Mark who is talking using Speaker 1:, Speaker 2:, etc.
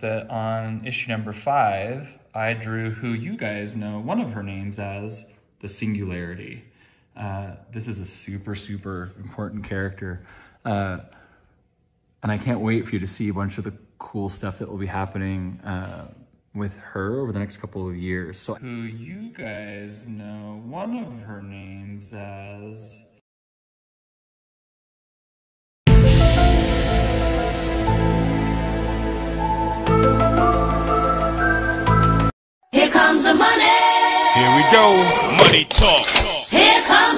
Speaker 1: that on issue number five, I drew who you guys know one of her names as the Singularity. Uh, this is a super, super important character. Uh, and I can't wait for you to see a bunch of the cool stuff that will be happening uh, with her over the next couple of years. So, who you guys know one of her names as.
Speaker 2: Here comes the money.
Speaker 3: Here we go. Money talk.
Speaker 2: Here comes the money.